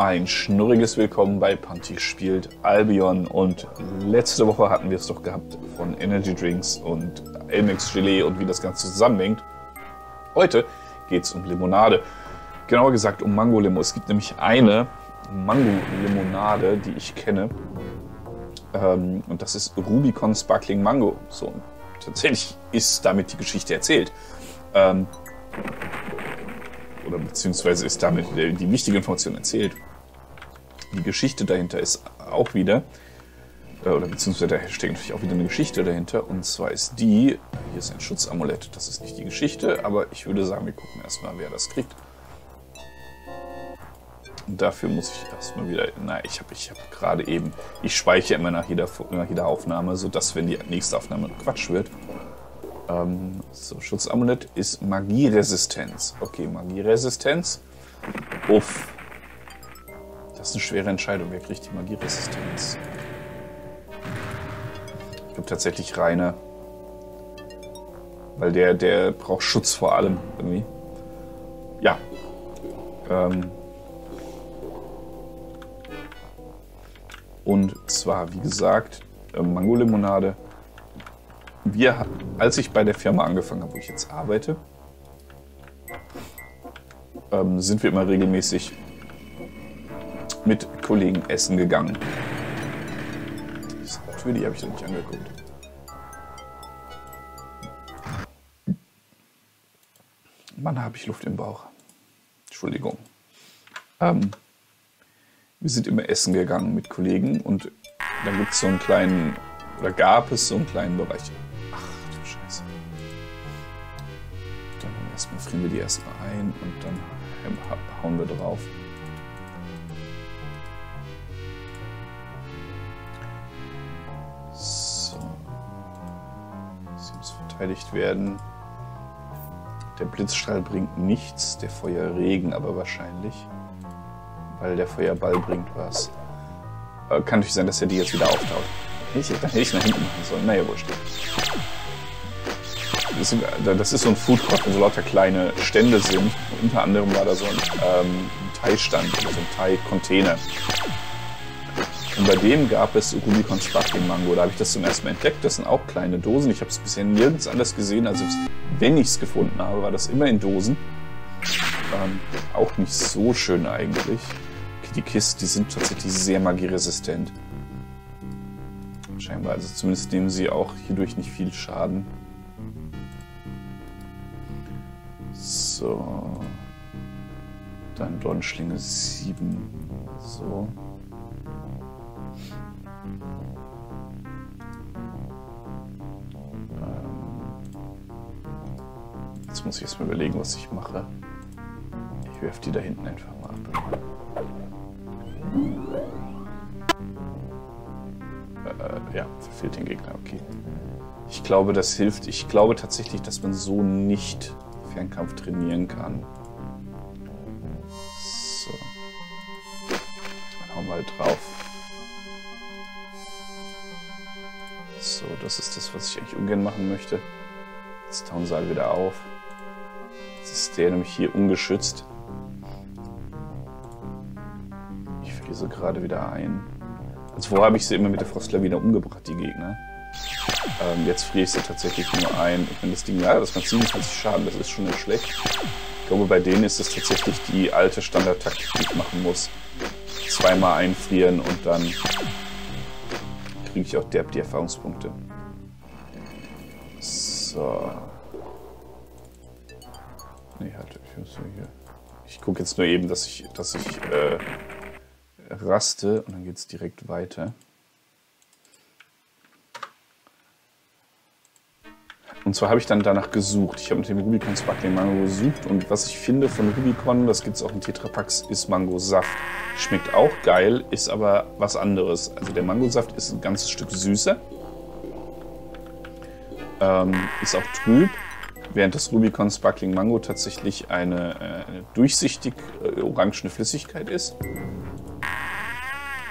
Ein schnurriges Willkommen bei Panty spielt Albion und letzte Woche hatten wir es doch gehabt von Energy Drinks und Elmex Gelee und wie das Ganze zusammenhängt. Heute geht es um Limonade. Genauer gesagt um Mango-Limo. Es gibt nämlich eine Mango-Limonade, die ich kenne. Ähm, und das ist Rubicon Sparkling Mango. So, tatsächlich ist damit die Geschichte erzählt. Ähm, oder beziehungsweise ist damit die wichtige Information erzählt. Die Geschichte dahinter ist auch wieder, äh, oder beziehungsweise da steckt natürlich auch wieder eine Geschichte dahinter. Und zwar ist die, hier ist ein Schutzamulett, das ist nicht die Geschichte, aber ich würde sagen, wir gucken erstmal, wer das kriegt. Und dafür muss ich erstmal wieder, na, ich habe ich hab gerade eben, ich speichere immer nach jeder, nach jeder Aufnahme, sodass, wenn die nächste Aufnahme Quatsch wird, ähm, so, Schutzamulett ist Magieresistenz. Okay, Magieresistenz. Uff. Das ist eine schwere Entscheidung. Wer kriegt die Magieresistenz? Ich glaube tatsächlich Rainer. Weil der, der braucht Schutz vor allem irgendwie. Ja. Ähm. Und zwar, wie gesagt, äh, Mango-Limonade. Wir, als ich bei der Firma angefangen habe, wo ich jetzt arbeite, ähm, sind wir immer regelmäßig mit Kollegen essen gegangen. Tür, die habe ich noch nicht angeguckt. Mann, habe ich Luft im Bauch. Entschuldigung. Ähm, wir sind immer essen gegangen mit Kollegen und dann gibt es so einen kleinen, oder gab es so einen kleinen Bereich. Ach du Scheiße. Dann erstmal frieren wir die erstmal ein und dann hauen wir drauf. Verteidigt werden. Der Blitzstrahl bringt nichts, der Feuerregen aber wahrscheinlich. Weil der Feuerball bringt was. Äh, kann natürlich sein, dass er die jetzt wieder auftaucht. Ich, hätte ich nach hinten machen sollen. Naja, wurscht. Das ist, das ist so ein Food wo so lauter kleine Stände sind. Unter anderem war da so ein ähm, Thai-Stand, so ein Thai-Container. Und bei dem gab es Rubicon Sparkling Mango. Da habe ich das zum ersten Mal entdeckt. Das sind auch kleine Dosen. Ich habe es bisher nirgends anders gesehen. Also wenn ich es gefunden habe, war das immer in Dosen. Ähm, auch nicht so schön eigentlich. Die Kisten, die sind tatsächlich sehr magieresistent. Scheinbar. Also zumindest nehmen sie auch hierdurch nicht viel Schaden. So. Dann Dornschlinge 7. So. Jetzt muss ich erstmal überlegen, was ich mache. Ich werfe die da hinten einfach mal ab. Äh, ja, verfehlt den Gegner, okay. Ich glaube, das hilft. Ich glaube tatsächlich, dass man so nicht Fernkampf trainieren kann. So. Dann hauen wir halt drauf. So, das ist das, was ich eigentlich ungern machen möchte. Jetzt tauen sie halt wieder auf. Jetzt ist der nämlich hier ungeschützt. Ich friere gerade wieder ein. Also vorher habe ich sie immer mit der Frostlawine umgebracht, die Gegner. Ähm, jetzt friere ich sie tatsächlich nur ein. Ich meine, das Ding, ja, das macht 27 Schaden, das ist schon nicht schlecht. Ich glaube, bei denen ist es tatsächlich die alte Standardtaktik, die ich machen muss. Zweimal einfrieren und dann kriege ich auch derb die Erfahrungspunkte. So. Nee, halt, ich muss hier. Ich gucke jetzt nur eben, dass ich, dass ich äh, raste und dann geht es direkt weiter. Und zwar habe ich dann danach gesucht. Ich habe mit dem Rubicon Sparkling Mango gesucht und was ich finde von Rubicon, das gibt es auch in Tetrapacks, ist Mangosaft. Schmeckt auch geil, ist aber was anderes. Also der Mangosaft ist ein ganzes Stück süßer. Ähm, ist auch trüb, während das Rubicon Sparkling Mango tatsächlich eine, äh, eine durchsichtig äh, orangene Flüssigkeit ist.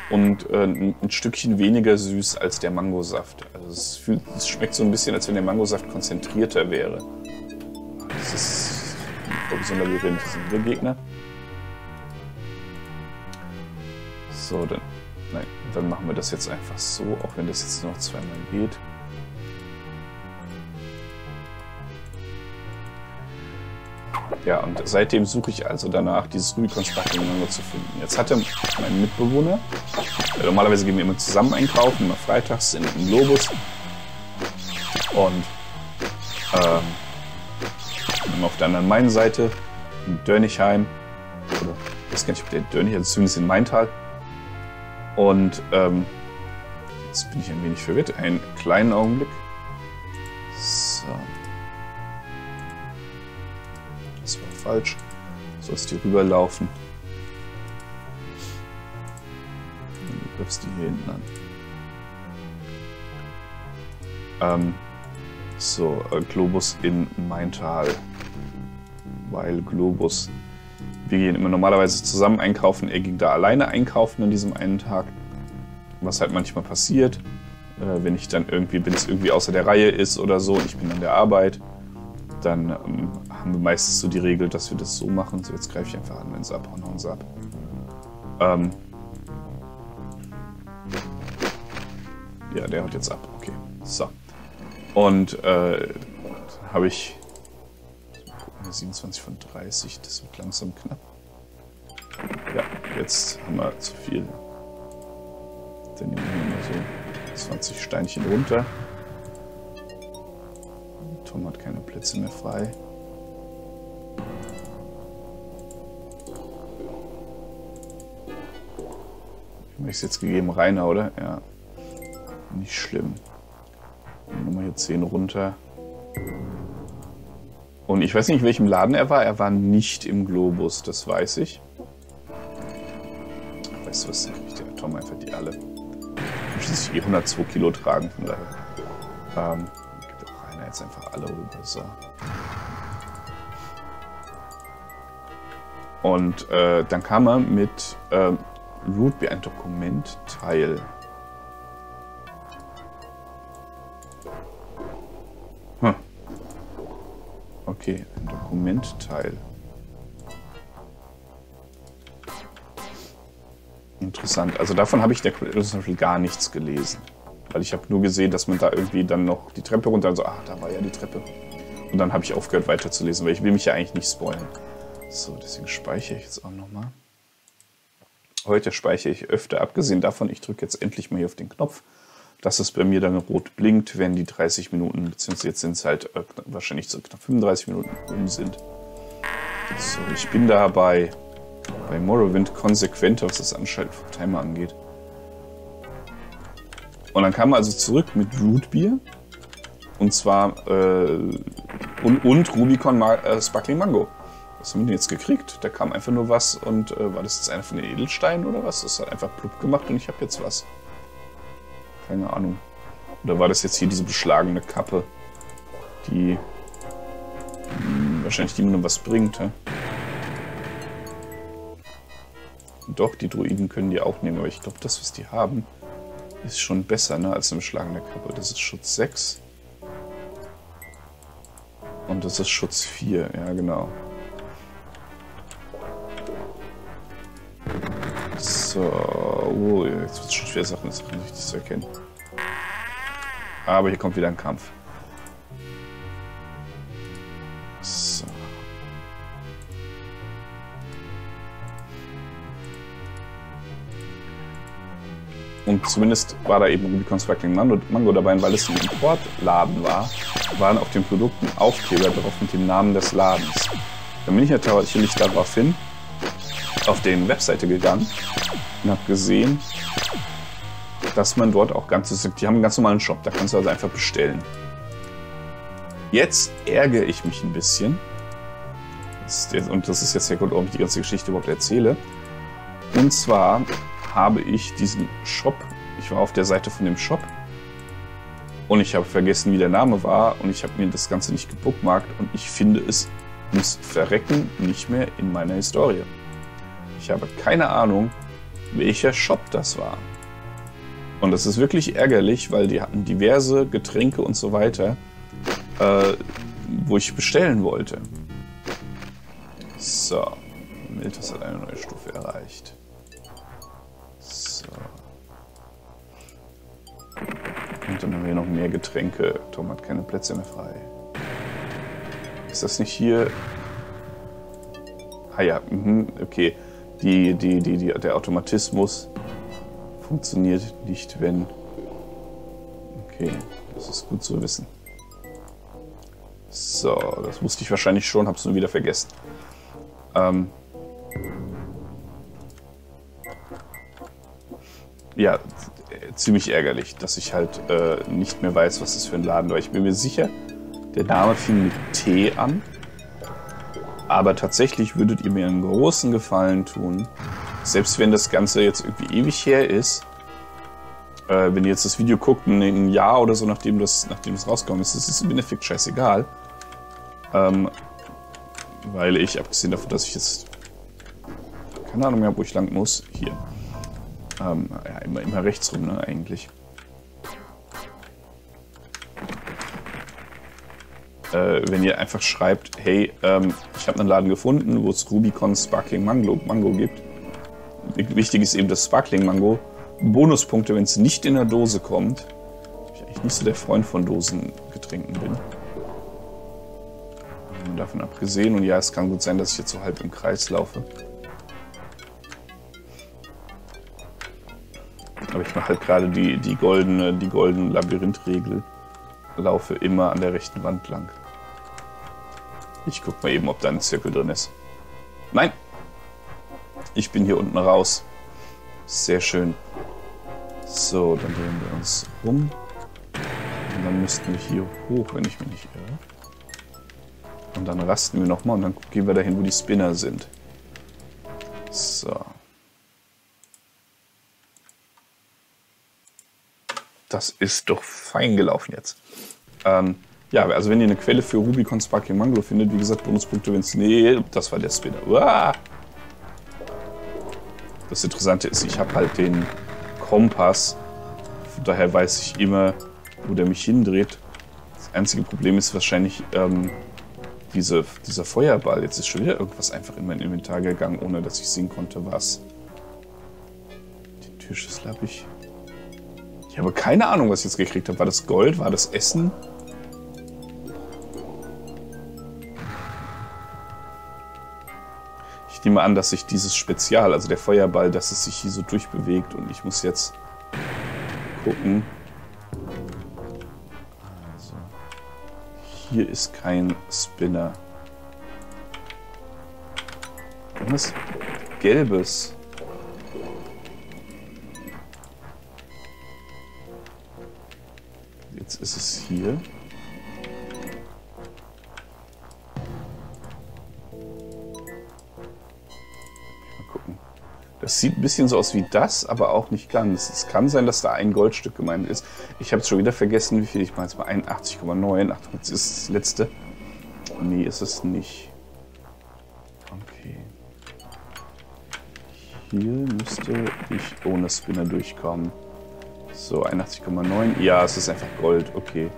Und äh, ein Stückchen weniger süß als der Mangosaft. Also es, fühlt, es schmeckt so ein bisschen, als wenn der Mangosaft konzentrierter wäre. Das ist ein besonderer Labyrinth, das sind wir Gegner. So, dann, nein, dann machen wir das jetzt einfach so, auch wenn das jetzt noch zweimal geht. Ja, und seitdem suche ich also danach, dieses Mango zu finden. Jetzt hatte mein Mitbewohner, äh, normalerweise gehen wir immer zusammen einkaufen, immer freitags in, im Globus. Und ähm, auf der anderen Main-Seite, in Dörnichheim, oder ich weiß gar nicht, ob der Dörnich, also zumindest in Maintal. Und ähm, jetzt bin ich ein wenig verwirrt. Einen kleinen Augenblick. Falsch. So ist die rüberlaufen. Und du griffst die hier hinten an. Ähm, so, äh, Globus in Maintal. Weil Globus. Wir gehen immer normalerweise zusammen einkaufen. Er ging da alleine einkaufen an diesem einen Tag. Was halt manchmal passiert, äh, wenn ich dann irgendwie, wenn es irgendwie außer der Reihe ist oder so ich bin an der Arbeit, dann ähm, haben wir meistens so die Regel, dass wir das so machen. So, jetzt greife ich einfach an, wenn es abhauen, hauen sie ab. Ähm ja, der haut jetzt ab. Okay. So. Und äh, habe ich 27 von 30, das wird langsam knapp. Ja, jetzt haben wir zu viel. Dann nehmen wir mal so 20 Steinchen runter. Tom hat keine Plätze mehr frei. Ich es jetzt gegeben? Rainer, oder? Ja. Nicht schlimm. Nochmal hier 10 runter. Und ich weiß nicht, in welchem Laden er war. Er war nicht im Globus, das weiß ich. Weißt du was, dann der Tom einfach die alle. Und schließlich eh 102 Kilo tragen, von daher. Ähm, jetzt einfach alle rüber. So. Und äh, dann kam er mit äh, Root wie ein Dokumentteil. Hm. Okay, ein Dokumentteil. Interessant. Also davon habe ich der Beispiel gar nichts gelesen. Weil ich habe nur gesehen, dass man da irgendwie dann noch die Treppe runter und so, ach, da war ja die Treppe. Und dann habe ich aufgehört weiterzulesen, weil ich will mich ja eigentlich nicht spoilern. So, deswegen speichere ich jetzt auch nochmal. Heute speichere ich öfter, abgesehen davon, ich drücke jetzt endlich mal hier auf den Knopf, dass es bei mir dann rot blinkt, wenn die 30 Minuten, beziehungsweise jetzt sind es halt äh, wahrscheinlich so knapp 35 Minuten um sind. So, ich bin da bei, bei Morrowind konsequenter, was das Anschalten von Timer angeht. Und dann kam er also zurück mit Rootbier. Und zwar äh, und, und Rubicon Ma äh, Sparkling Mango. Was haben wir denn jetzt gekriegt? Da kam einfach nur was und äh, war das jetzt einer von den Edelsteinen oder was? Das hat einfach plupp gemacht und ich habe jetzt was. Keine Ahnung. Oder war das jetzt hier diese beschlagene Kappe, die mh, hm, wahrscheinlich nur was bringt, hä? Doch, die Druiden können die auch nehmen, aber ich glaube, das, was die haben, ist schon besser ne, als eine beschlagene Kappe. Das ist Schutz 6. Und das ist Schutz 4, ja genau. So, oh, jetzt wird es schon schwer, Sachen richtig zu erkennen. Aber hier kommt wieder ein Kampf. Und zumindest war da eben Rubicon Sparkling Mango, Mango dabei, weil es ein Importladen war, waren auf den Produkten Aufkleber drauf mit dem Namen des Ladens. Dann bin ich natürlich daraufhin auf den Webseite gegangen und habe gesehen, dass man dort auch ganze, die haben einen ganz normalen Shop, da kannst du also einfach bestellen. Jetzt ärgere ich mich ein bisschen. Und das ist jetzt der Grund, warum ich die ganze Geschichte überhaupt erzähle. Und zwar habe ich diesen Shop, ich war auf der Seite von dem Shop und ich habe vergessen, wie der Name war und ich habe mir das Ganze nicht gebookmarkt und ich finde es muss verrecken nicht mehr in meiner Historie. Ich habe keine Ahnung, welcher Shop das war. Und das ist wirklich ärgerlich, weil die hatten diverse Getränke und so weiter, äh, wo ich bestellen wollte. So, Miltus hat eine neue Stufe erreicht. Dann haben wir noch mehr Getränke. Tom hat keine Plätze mehr frei. Ist das nicht hier? Ah ja, mhm, okay. Die, die, die, die, der Automatismus funktioniert nicht, wenn... Okay, das ist gut zu wissen. So, das wusste ich wahrscheinlich schon, hab's nur wieder vergessen. Ähm ja, ziemlich ärgerlich, dass ich halt äh, nicht mehr weiß, was das für ein Laden war. Ich bin mir sicher, der Name fing mit T an. Aber tatsächlich würdet ihr mir einen großen Gefallen tun, selbst wenn das Ganze jetzt irgendwie ewig her ist, äh, wenn ihr jetzt das Video guckt, ein Jahr oder so, nachdem das, nachdem das rausgekommen ist, ist es im Endeffekt scheißegal. Ähm, weil ich, abgesehen davon, dass ich jetzt keine Ahnung mehr, wo ich lang muss, hier. Ähm, ja, immer, immer rechts rum, ne, eigentlich. Äh, wenn ihr einfach schreibt, hey, ähm, ich habe einen Laden gefunden, wo es Rubicon Sparkling Mango, Mango gibt. Wichtig ist eben das Sparkling Mango. Bonuspunkte, wenn es nicht in der Dose kommt. Ich eigentlich nicht so der Freund von Dosengetränken bin. Davon abgesehen. Und ja, es kann gut sein, dass ich jetzt so halb im Kreis laufe. halt gerade die, die goldene, die goldene Labyrinthregel. Laufe immer an der rechten Wand lang. Ich guck mal eben, ob da ein Zirkel drin ist. Nein! Ich bin hier unten raus. Sehr schön. So, dann drehen wir uns rum. Und dann müssten wir hier hoch, wenn ich mich nicht irre. Und dann rasten wir nochmal und dann gehen wir dahin, wo die Spinner sind. So. Das ist doch fein gelaufen jetzt. Ähm, ja, also wenn ihr eine Quelle für Rubicon Sparkling Mango findet, wie gesagt, Bonuspunkte, wenn es... Nee, das war der Spinner. Uah! Das Interessante ist, ich habe halt den Kompass. Daher weiß ich immer, wo der mich hindreht. Das einzige Problem ist wahrscheinlich ähm, diese, dieser Feuerball. Jetzt ist schon wieder irgendwas einfach in mein Inventar gegangen, ohne dass ich sehen konnte, was. Den Türschlüssel habe ich. Ich habe keine Ahnung, was ich jetzt gekriegt habe. War das Gold? War das Essen? Ich nehme an, dass sich dieses Spezial, also der Feuerball, dass es sich hier so durchbewegt und ich muss jetzt gucken. Also, hier ist kein Spinner. Was? Gelbes. Ist es hier. Mal gucken. Das sieht ein bisschen so aus wie das, aber auch nicht ganz. Es kann sein, dass da ein Goldstück gemeint ist. Ich habe es schon wieder vergessen, wie viel ich meine. Jetzt mal 81,9. Achtung, jetzt ist das letzte. Nee, ist es nicht. Okay. Hier müsste ich ohne Spinner durchkommen. So, 81,9. Ja, es ist einfach Gold. Okay.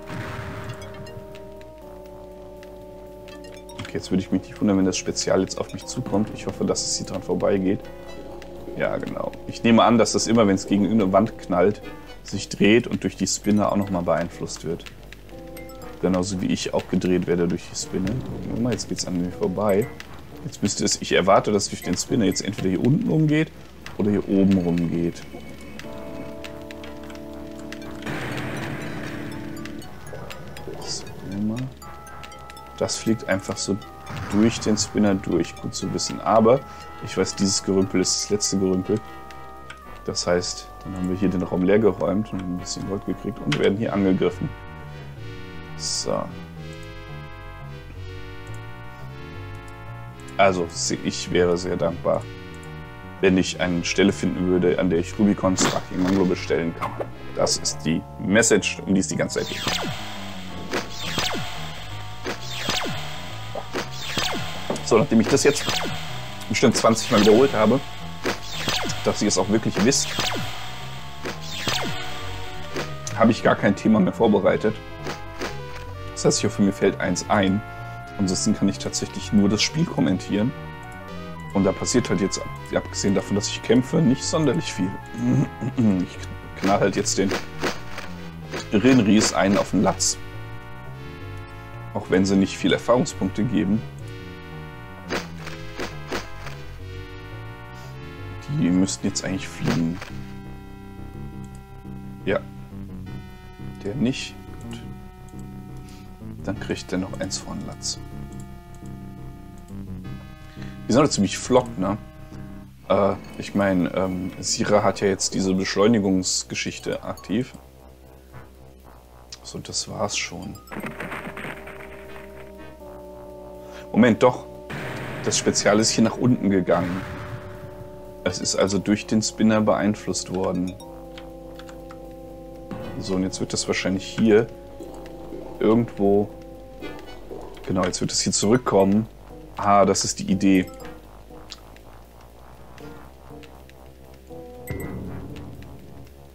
Okay, jetzt würde ich mich nicht wundern, wenn das Spezial jetzt auf mich zukommt. Ich hoffe, dass es hier dran vorbeigeht. Ja, genau. Ich nehme an, dass das immer, wenn es gegen irgendeine Wand knallt, sich dreht und durch die Spinne auch nochmal beeinflusst wird. Genauso wie ich auch gedreht werde durch die Spinne. Gucken mal, jetzt geht es an mir vorbei. Jetzt müsste es, ich erwarte, dass durch den Spinner jetzt entweder hier unten rumgeht oder hier oben rumgeht. Das fliegt einfach so durch den Spinner durch. Gut zu wissen. Aber ich weiß, dieses Gerümpel ist das letzte Gerümpel. Das heißt, dann haben wir hier den Raum leer geräumt und ein bisschen Gold gekriegt und werden hier angegriffen. So. Also, ich wäre sehr dankbar, wenn ich eine Stelle finden würde, an der ich Rubicon Sparking Mango bestellen kann. Das ist die Message, um die es die ganze Zeit geht. So, nachdem ich das jetzt bestimmt 20 Mal wiederholt habe, dass ihr es auch wirklich wisst, habe ich gar kein Thema mehr vorbereitet. Das heißt, ich hoffe, mir fällt eins ein. Ansonsten kann ich tatsächlich nur das Spiel kommentieren. Und da passiert halt jetzt, abgesehen davon, dass ich kämpfe, nicht sonderlich viel. Ich knall halt jetzt den Rinris einen auf den Latz. Auch wenn sie nicht viel Erfahrungspunkte geben. Die müssten jetzt eigentlich fliegen. Ja. Der nicht. Gut. Dann kriegt er noch eins von Latz. Die sind doch ziemlich flott, ne? Äh, ich meine, ähm, Sira hat ja jetzt diese Beschleunigungsgeschichte aktiv. So, das war's schon. Moment, doch. Das Spezial ist hier nach unten gegangen. Es ist also durch den Spinner beeinflusst worden. So, und jetzt wird das wahrscheinlich hier irgendwo... Genau, jetzt wird es hier zurückkommen. Ah, das ist die Idee.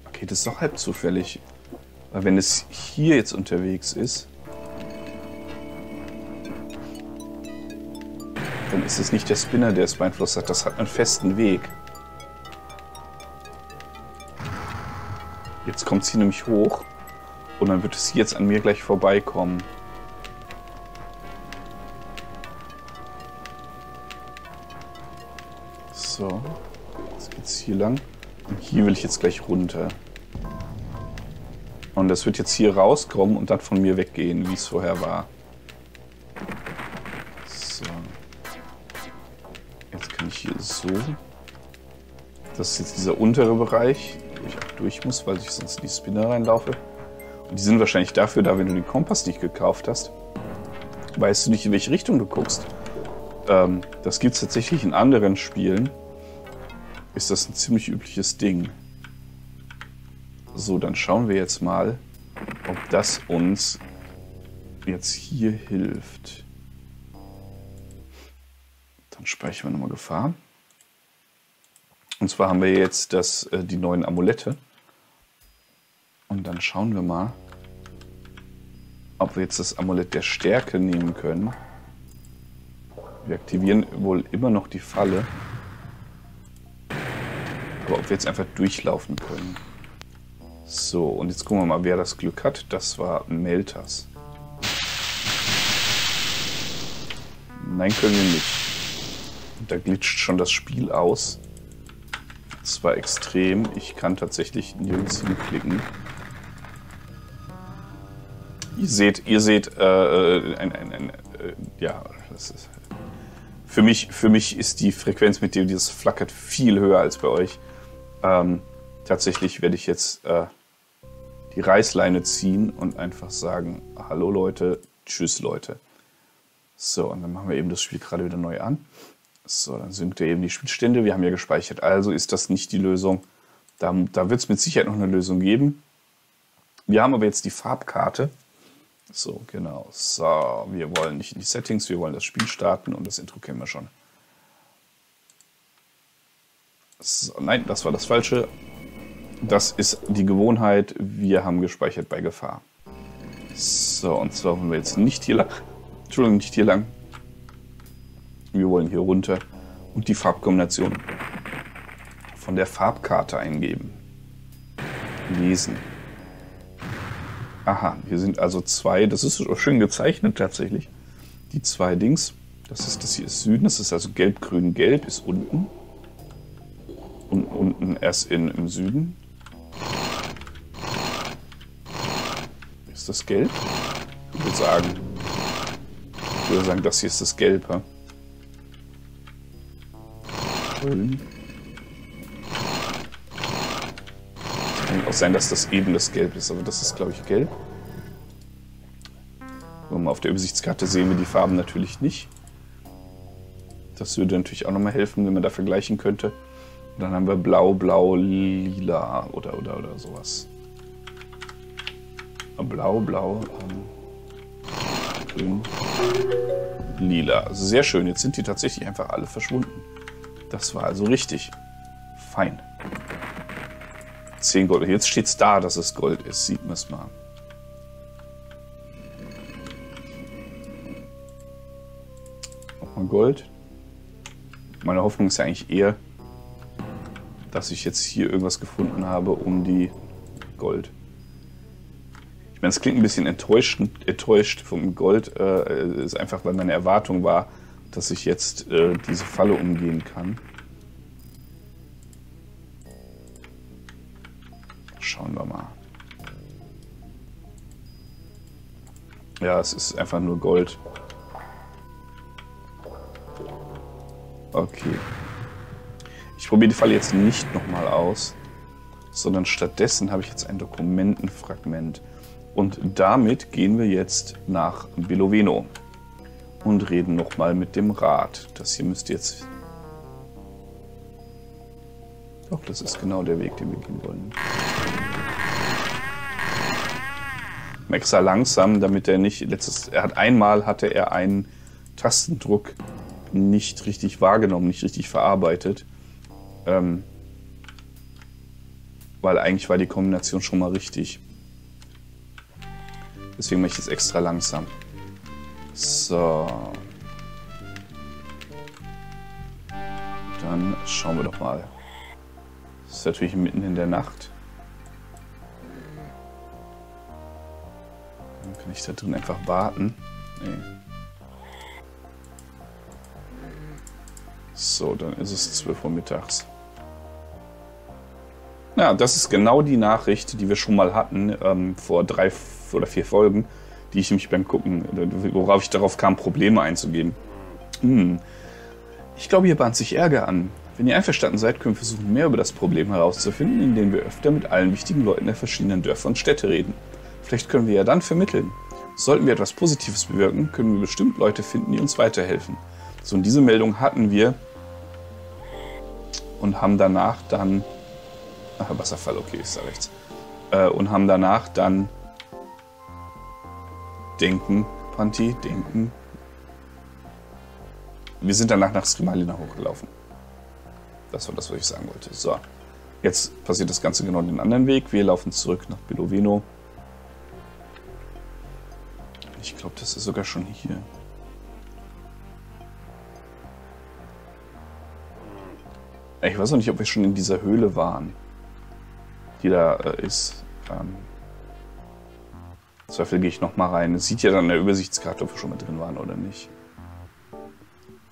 Okay, das ist doch halb zufällig. Weil wenn es hier jetzt unterwegs ist, ist es nicht der Spinner, der es beeinflusst hat. Das hat einen festen Weg. Jetzt kommt sie nämlich hoch und dann wird es jetzt an mir gleich vorbeikommen. So, jetzt geht's hier lang. Und hier will ich jetzt gleich runter. Und das wird jetzt hier rauskommen und dann von mir weggehen, wie es vorher war. Hier so. Das ist jetzt dieser untere Bereich, wo ich auch durch muss, weil ich sonst in die Spinner reinlaufe. Und die sind wahrscheinlich dafür da, wenn du den Kompass nicht gekauft hast. Weißt du nicht, in welche Richtung du guckst. Ähm, das gibt es tatsächlich in anderen Spielen ist das ein ziemlich übliches Ding. So, dann schauen wir jetzt mal, ob das uns jetzt hier hilft. Dann speichern wir nochmal Gefahr. Und zwar haben wir jetzt das, äh, die neuen Amulette. Und dann schauen wir mal, ob wir jetzt das Amulett der Stärke nehmen können. Wir aktivieren wohl immer noch die Falle. Aber ob wir jetzt einfach durchlaufen können. So, und jetzt gucken wir mal, wer das Glück hat. Das war Meltas. Nein, können wir nicht. Da glitscht schon das Spiel aus. Das war extrem. Ich kann tatsächlich nirgends hinklicken. Ihr seht, ihr seht, äh, ein, ein, ein, äh, ja, das ist, für mich, für mich ist die Frequenz, mit der dieses flackert, viel höher als bei euch. Ähm, tatsächlich werde ich jetzt äh, die Reißleine ziehen und einfach sagen, hallo Leute, tschüss Leute. So, und dann machen wir eben das Spiel gerade wieder neu an. So, dann synkt er eben die Spielstände. Wir haben ja gespeichert, also ist das nicht die Lösung. Da, da wird es mit Sicherheit noch eine Lösung geben. Wir haben aber jetzt die Farbkarte. So, genau. So, wir wollen nicht in die Settings, wir wollen das Spiel starten und das Intro kennen wir schon. So, nein, das war das Falsche. Das ist die Gewohnheit. Wir haben gespeichert bei Gefahr. So, und zwar wollen wir jetzt nicht hier lang. Entschuldigung, nicht hier lang. Wir wollen hier runter und die Farbkombination von der Farbkarte eingeben. Lesen. Aha, hier sind also zwei. Das ist schön gezeichnet tatsächlich. Die zwei Dings. Das ist das hier ist Süden. Das ist also gelb, grün, gelb ist unten und unten erst in, im Süden. Ist das gelb? Ich würde sagen, ich würde sagen, das hier ist das Gelbe. Grün. Kann auch sein, dass das eben das Gelb ist, aber das ist, glaube ich, gelb. Und auf der Übersichtskarte sehen wir die Farben natürlich nicht. Das würde natürlich auch nochmal helfen, wenn man da vergleichen könnte. Dann haben wir blau, blau, lila oder, oder, oder sowas. Blau, blau, ähm, grün, lila. Sehr schön. Jetzt sind die tatsächlich einfach alle verschwunden. Das war also richtig. Fein. 10 Gold. Jetzt steht es da, dass es Gold ist. Sieht man es mal. Nochmal Gold. Meine Hoffnung ist ja eigentlich eher, dass ich jetzt hier irgendwas gefunden habe um die Gold. Ich meine, es klingt ein bisschen enttäuscht, enttäuscht vom Gold. Äh, ist einfach, weil meine Erwartung war, dass ich jetzt äh, diese Falle umgehen kann. Schauen wir mal. Ja, es ist einfach nur Gold. Okay. Ich probiere die Falle jetzt nicht nochmal aus, sondern stattdessen habe ich jetzt ein Dokumentenfragment. Und damit gehen wir jetzt nach Biloveno und reden nochmal mit dem Rat. Das hier müsste jetzt... Doch, das ist genau der Weg, den wir gehen wollen. Extra langsam, damit er nicht... Letztes, er hat einmal hatte er einen Tastendruck nicht richtig wahrgenommen, nicht richtig verarbeitet. Ähm, weil eigentlich war die Kombination schon mal richtig. Deswegen mache ich es extra langsam. So. Dann schauen wir doch mal. Das ist natürlich mitten in der Nacht. Dann kann ich da drin einfach warten. Nee. So, dann ist es 12 Uhr mittags. Ja, das ist genau die Nachricht, die wir schon mal hatten ähm, vor drei oder vier Folgen, die ich nämlich beim Gucken, worauf ich darauf kam, Probleme einzugeben. Hm. Ich glaube, hier bahnt sich Ärger an. Wenn ihr einverstanden seid, können wir versuchen, mehr über das Problem herauszufinden, indem wir öfter mit allen wichtigen Leuten der verschiedenen Dörfer und Städte reden. Vielleicht können wir ja dann vermitteln. Sollten wir etwas Positives bewirken, können wir bestimmt Leute finden, die uns weiterhelfen. So, und diese Meldung hatten wir und haben danach dann Ach, Wasserfall, okay, ist da rechts. Äh, und haben danach dann Denken, Panti, Denken. Wir sind danach nach Srimalina hochgelaufen. Das war das, was ich sagen wollte. So, jetzt passiert das Ganze genau den anderen Weg. Wir laufen zurück nach Biloveno. Ich glaube, das ist sogar schon hier. Ich weiß noch nicht, ob wir schon in dieser Höhle waren die da äh, ist. Ähm, Zweifel gehe ich noch mal rein. Es sieht ja dann in der Übersichtskarte, ob wir schon mal drin waren oder nicht.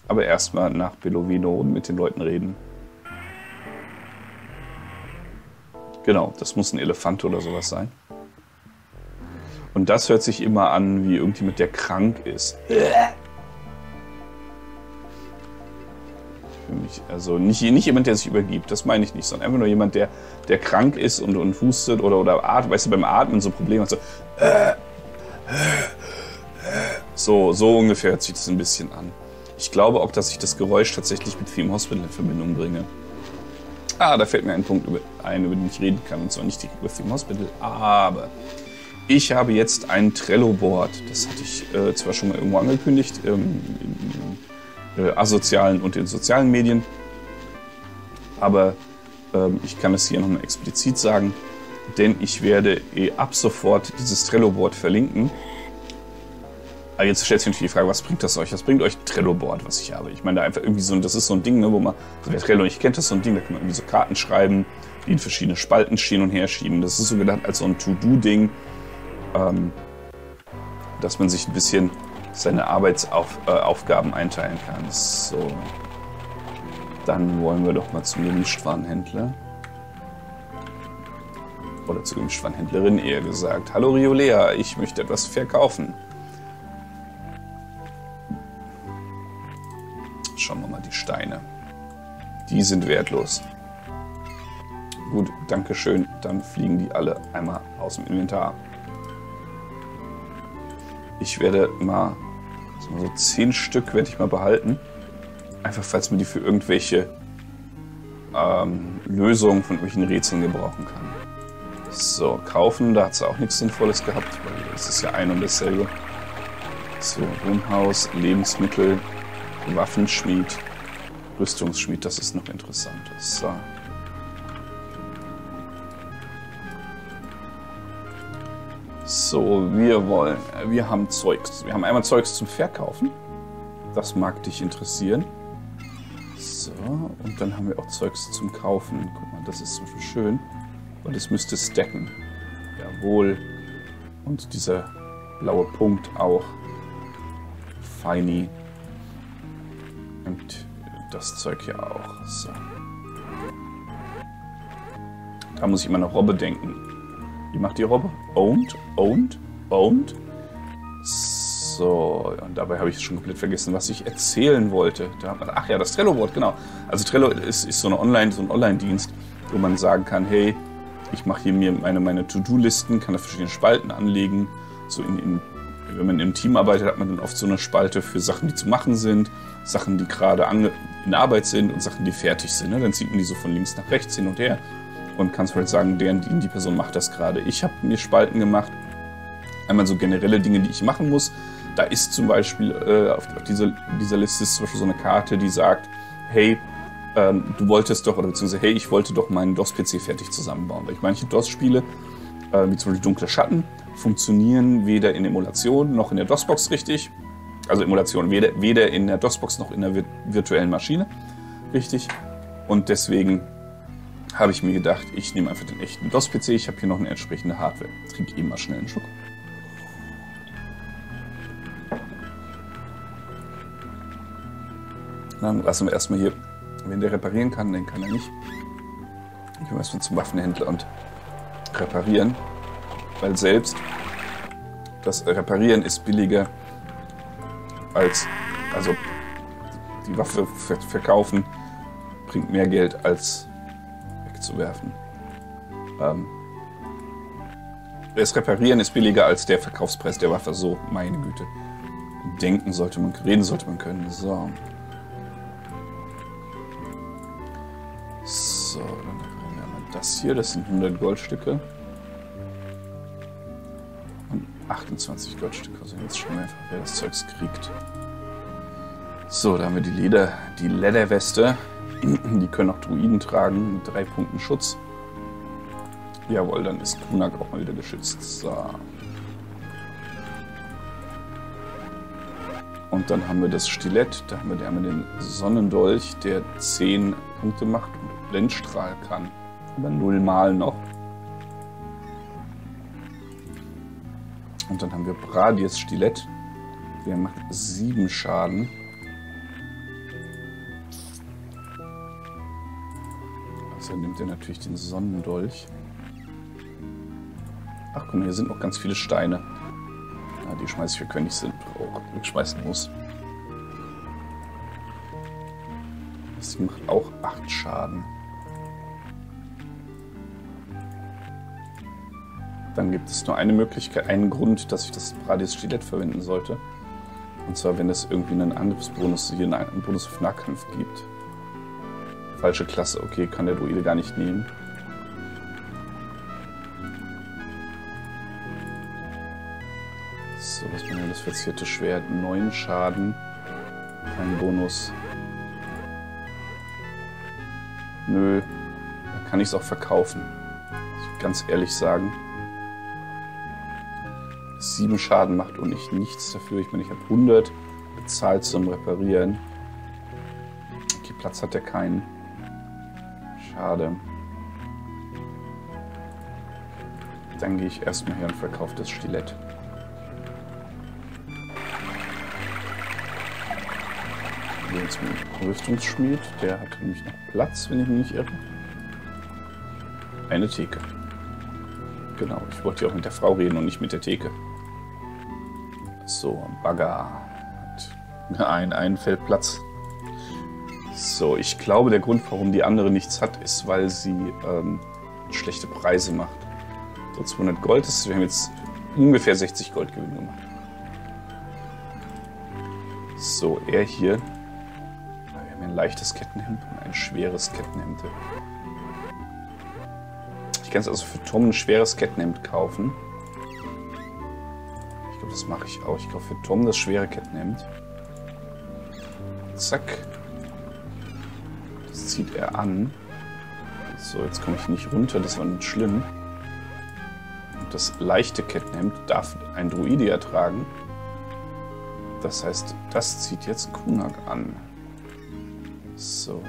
Aber erstmal nach Belovino und mit den Leuten reden. Genau, das muss ein Elefant oder sowas sein. Und das hört sich immer an wie irgendjemand, der krank ist. Mich, also nicht, nicht jemand, der sich übergibt, das meine ich nicht, sondern einfach nur jemand, der, der krank ist und, und hustet oder, oder atmet, weißt du, beim Atmen so Probleme hat, so, so, so ungefähr hört sich das ein bisschen an. Ich glaube auch, dass ich das Geräusch tatsächlich mit Theme Hospital in Verbindung bringe. Ah, da fällt mir ein Punkt ein, über den ich reden kann, und zwar nicht direkt über Theme Hospital, aber ich habe jetzt ein Trello-Board. Das hatte ich äh, zwar schon mal irgendwo angekündigt, ähm, in, äh, asozialen und den sozialen Medien. Aber ähm, ich kann es hier nochmal explizit sagen, denn ich werde eh ab sofort dieses Trello-Board verlinken. Aber jetzt stellt sich natürlich die Frage, was bringt das euch? Was bringt euch Trello-Board, was ich habe? Ich meine, da einfach irgendwie so, das ist so ein Ding, ne, wo man, wer Trello nicht kennt, das ist so ein Ding, da kann man irgendwie so Karten schreiben, die in verschiedene Spalten stehen und her schieben. Das ist so gedacht als so ein To-Do-Ding, ähm, dass man sich ein bisschen seine Arbeitsaufgaben äh, einteilen kann. So. Dann wollen wir doch mal zum Gemischtwarenhändler. Oder zur Gemischtwarenhändlerin eher gesagt. Hallo Riolea, ich möchte etwas verkaufen. Schauen wir mal die Steine. Die sind wertlos. Gut, danke schön. Dann fliegen die alle einmal aus dem Inventar. Ich werde mal so zehn Stück werde ich mal behalten. Einfach falls man die für irgendwelche ähm, Lösungen von irgendwelchen Rätseln gebrauchen kann. So, kaufen, da hat sie auch nichts Sinnvolles gehabt, weil es ist ja ein und dasselbe. So, Wohnhaus, Lebensmittel, Waffenschmied, Rüstungsschmied, das ist noch interessant. So. So, wir wollen, wir haben Zeugs. Wir haben einmal Zeugs zum Verkaufen. Das mag dich interessieren. So, und dann haben wir auch Zeugs zum Kaufen. Guck mal, das ist so schön, weil das müsste stacken. Jawohl. Und dieser blaue Punkt auch. Feini. Und das Zeug hier auch. So. Da muss ich immer noch Robbe denken. Wie macht die Robbe? Owned, owned, owned. So, und dabei habe ich schon komplett vergessen, was ich erzählen wollte. Da, ach ja, das Trello-Board, genau. Also Trello ist, ist so, eine Online, so ein Online-Dienst, wo man sagen kann, hey, ich mache hier mir meine, meine To-Do-Listen, kann da verschiedene Spalten anlegen. So in, in, wenn man im Team arbeitet, hat man dann oft so eine Spalte für Sachen, die zu machen sind, Sachen, die gerade in Arbeit sind und Sachen, die fertig sind. Ne? Dann zieht man die so von links nach rechts hin und her und kann halt sagen, der die, die Person macht das gerade. Ich habe mir Spalten gemacht. Einmal so generelle Dinge, die ich machen muss. Da ist zum Beispiel äh, auf, auf dieser, dieser Liste ist zum Beispiel so eine Karte, die sagt, hey, ähm, du wolltest doch, oder beziehungsweise, hey, ich wollte doch meinen DOS-PC fertig zusammenbauen. Weil ich manche DOS-Spiele, äh, wie zum Beispiel Dunkle Schatten, funktionieren weder in Emulation noch in der DOS-Box richtig. Also Emulation weder, weder in der DOS-Box noch in der vir virtuellen Maschine richtig. Und deswegen habe ich mir gedacht, ich nehme einfach den echten DOS-PC. Ich habe hier noch eine entsprechende Hardware. Trinke eben mal schnell einen Schluck. Dann lassen wir erstmal hier, wenn der reparieren kann, den kann er nicht. Ich komme erstmal zum Waffenhändler und reparieren. Weil selbst das Reparieren ist billiger als, also die Waffe verkaufen bringt mehr Geld als wegzuwerfen. Ähm, das Reparieren ist billiger als der Verkaufspreis der Waffe. So, meine Güte. Denken sollte man, reden sollte man können. So. So, dann haben wir das hier. Das sind 100 Goldstücke. Und 28 Goldstücke. Also jetzt schauen wir einfach, wer das Zeugs kriegt. So, da haben wir die Leder, die Lederweste. Die können auch Druiden tragen mit drei Punkten Schutz. Jawohl, dann ist Kunak auch mal wieder geschützt. So. Und dann haben wir das Stilett. Da haben wir, einmal den Sonnendolch, der 10 Punkte macht und Blendstrahl kann. Aber null Mal noch. Und dann haben wir Bradies Stilett. Der macht 7 Schaden. Also nimmt er natürlich den Sonnendolch. Ach guck mal, hier sind noch ganz viele Steine. Ja, die schmeiße ich für König sind auch wegschmeißen muss. Sie macht auch 8 Schaden. Dann gibt es nur eine Möglichkeit, einen Grund, dass ich das Bradis Stilett verwenden sollte. Und zwar, wenn es irgendwie einen Angriffsbonus, hier einen Bonus auf Nahkampf gibt. Falsche Klasse, okay, kann der Druide gar nicht nehmen. So, was man ja das verzierte Schwert? 9 Schaden. Kein Bonus. Nö, dann kann ich es auch verkaufen. Ganz ehrlich sagen. 7 Schaden macht und ich nichts dafür. Ich meine, ich habe 100 bezahlt zum Reparieren. Okay, Platz hat er keinen. Schade. Dann gehe ich erstmal her und verkaufe das Stilett. Wir jetzt mit Rüstungsschmied. Der hat nämlich noch Platz, wenn ich mich nicht irre. Eine Theke. Genau, ich wollte ja auch mit der Frau reden und nicht mit der Theke. So, Bagger. Ein, ein Feldplatz. So, ich glaube, der Grund, warum die andere nichts hat, ist, weil sie ähm, schlechte Preise macht. So 200 Gold ist, wir haben jetzt ungefähr 60 Gold Gewinn gemacht. So, er hier. Wir haben ein leichtes Kettenhemd und ein schweres Kettenhemd. Ich kann es also für Tom ein schweres Kettenhemd kaufen. Ich glaube, das mache ich auch. Ich kaufe für Tom das schwere Kettenhemd. Zack zieht er an. So, jetzt komme ich nicht runter, das war nicht schlimm. Und das leichte Kettenhemd darf ein Druide ja tragen. Das heißt, das zieht jetzt Kunak an. So.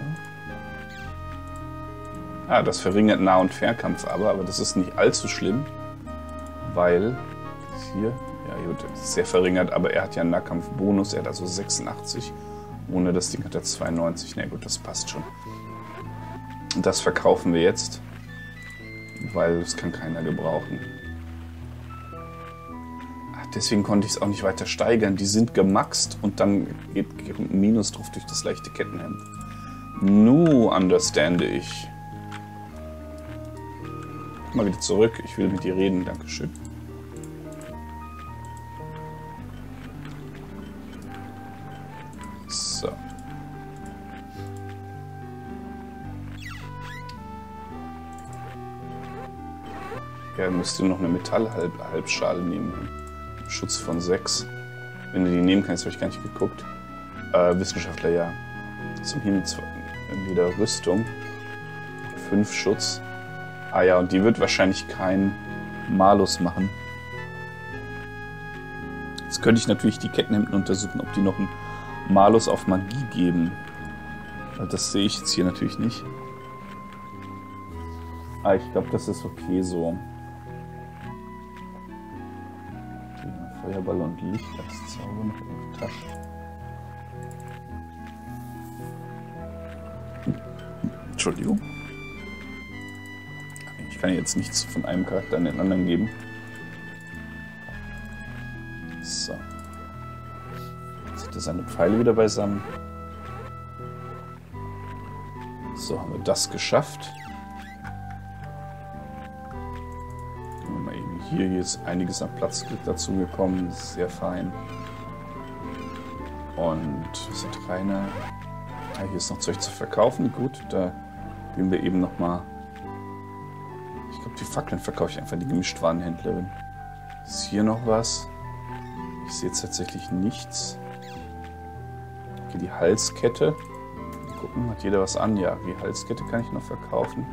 Ah, das verringert Nah- und Fernkampf aber, aber das ist nicht allzu schlimm, weil hier? Ja, wird sehr verringert, aber er hat ja einen Nahkampfbonus. Er hat also 86. Ohne das Ding hat er 92. Na gut, das passt schon. Das verkaufen wir jetzt, weil das kann keiner gebrauchen. Ach, deswegen konnte ich es auch nicht weiter steigern. Die sind gemaxt und dann geht ein Minus drauf durch das leichte Kettenhemd. Nu understande ich. Mal wieder zurück. Ich will mit dir reden. Dankeschön. Ja, müsste noch eine Metallhalbschale nehmen. Schutz von 6. Wenn du die nehmen kannst, habe ich gar nicht geguckt. Äh, Wissenschaftler, ja. Zum Himmel wieder Rüstung. 5 Schutz. Ah ja, und die wird wahrscheinlich kein Malus machen. Jetzt könnte ich natürlich die Kettenhemden untersuchen, ob die noch einen Malus auf Magie geben. Das sehe ich jetzt hier natürlich nicht. Ah, ich glaube, das ist okay so. Feuerball und Licht als Zauber noch in der Tasche. Entschuldigung. Ich kann jetzt nichts von einem Charakter an den anderen geben. So. Jetzt hat er seine Pfeile wieder beisammen. So, haben wir das geschafft. Hier, ist einiges an Platz dazu gekommen. Sehr fein. Und sind reine. Ah, hier ist noch Zeug zu verkaufen. Gut, da gehen wir eben nochmal. Ich glaube, die Fackeln verkaufe ich einfach die Gemischtwarenhändlerin. Ist hier noch was? Ich sehe jetzt tatsächlich nichts. Okay, die Halskette. Gucken, hat jeder was an? Ja, die Halskette kann ich noch verkaufen.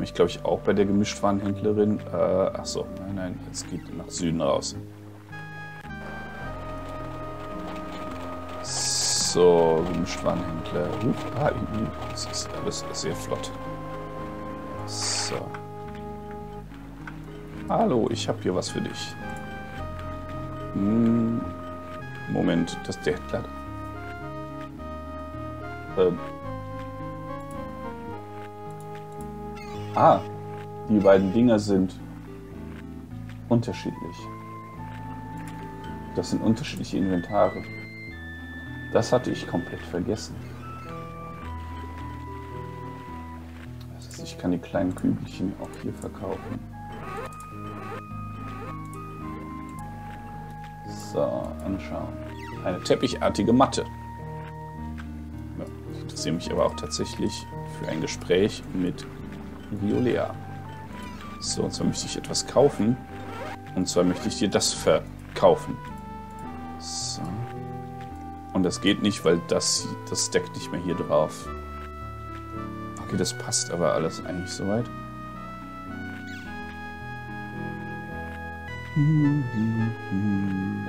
Ich, glaube ich, auch bei der Gemischtwarenhändlerin. Äh, achso, nein, nein, es geht nach Süden raus. So, Gemischtwarenhändler. Uh, das ist alles sehr flott. So. Hallo, ich habe hier was für dich. Hm, Moment, das der glatt. Ähm, Ah, die beiden Dinger sind unterschiedlich. Das sind unterschiedliche Inventare. Das hatte ich komplett vergessen. Das heißt, ich kann die kleinen Kügelchen auch hier verkaufen. So, anschauen. Eine teppichartige Matte. Ja, ich interessiere mich aber auch tatsächlich für ein Gespräch mit Violea. So, und zwar möchte ich etwas kaufen. Und zwar möchte ich dir das verkaufen. So. Und das geht nicht, weil das, das deckt nicht mehr hier drauf. Okay, das passt aber alles eigentlich soweit. Hm, hm, hm.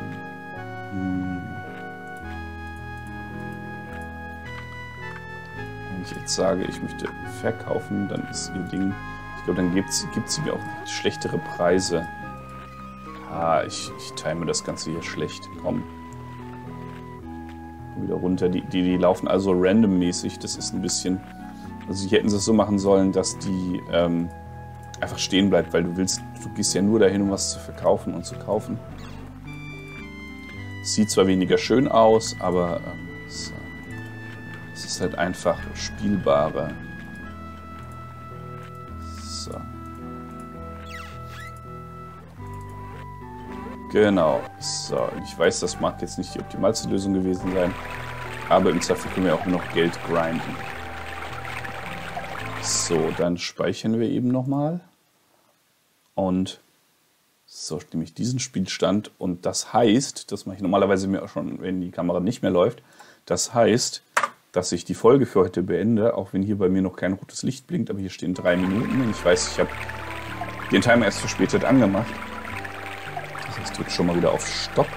Ich jetzt sage, ich möchte verkaufen, dann ist ihr Ding, ich glaube, dann gibt sie mir auch schlechtere Preise. Ah, ich, ich time das Ganze hier schlecht. Komm. Wieder runter. Die, die, die laufen also randommäßig. Das ist ein bisschen... Also hier hätten sie es so machen sollen, dass die ähm, einfach stehen bleibt, weil du willst, du gehst ja nur dahin, um was zu verkaufen und zu kaufen. Sieht zwar weniger schön aus, aber ähm, ist halt einfach spielbarer. So. Genau. So, ich weiß, das mag jetzt nicht die optimalste Lösung gewesen sein, aber im Zweifel können wir auch noch Geld grinden. So, dann speichern wir eben nochmal. Und so nehme ich diesen Spielstand und das heißt, das mache ich normalerweise mir auch schon, wenn die Kamera nicht mehr läuft, das heißt, dass ich die Folge für heute beende, auch wenn hier bei mir noch kein rotes Licht blinkt, aber hier stehen drei Minuten und ich weiß, ich habe den Timer erst verspätet angemacht. Das heißt, ich drücke schon mal wieder auf Stopp.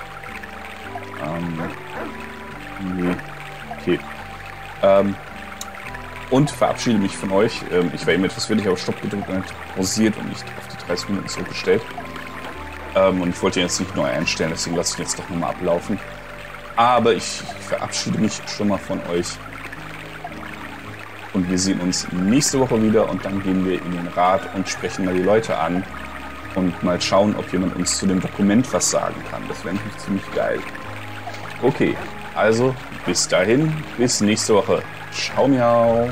Ähm. Okay. Ähm, und verabschiede mich von euch. Ähm, ich war eben etwas willig auf Stopp gedrückt und pausiert und nicht auf die 30 Minuten zurückgestellt. Ähm, und ich wollte jetzt nicht neu einstellen, deswegen lasse ich jetzt doch nochmal ablaufen. Aber ich verabschiede mich schon mal von euch. Und wir sehen uns nächste Woche wieder und dann gehen wir in den Rat und sprechen mal die Leute an und mal schauen, ob jemand uns zu dem Dokument was sagen kann. Das wäre nämlich ziemlich geil. Okay, also bis dahin, bis nächste Woche. Ciao, miau.